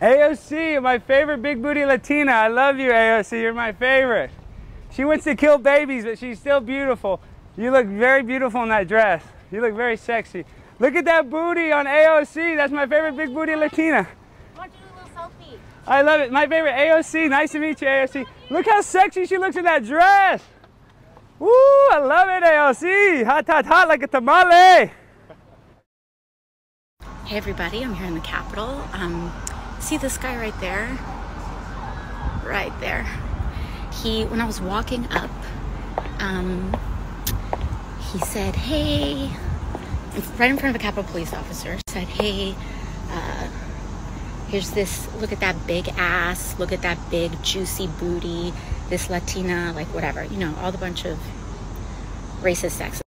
AOC, my favorite big booty Latina. I love you, AOC. You're my favorite. She wants to kill babies, but she's still beautiful. You look very beautiful in that dress. You look very sexy. Look at that booty on AOC. That's my favorite big booty Latina. Want to do a little selfie? I love it. My favorite AOC. Nice to meet you, AOC. Look how sexy she looks in that dress. Woo, I love it, AOC. Hot, hot, hot like a tamale. Hey everybody, I'm here in the Capitol. Um, see this guy right there? Right there. He, when I was walking up, um, he said, hey, right in front of a Capitol police officer, said, hey, uh, here's this, look at that big ass, look at that big juicy booty, this Latina, like whatever, you know, all the bunch of racist, sexist